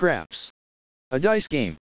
Craps. A dice game.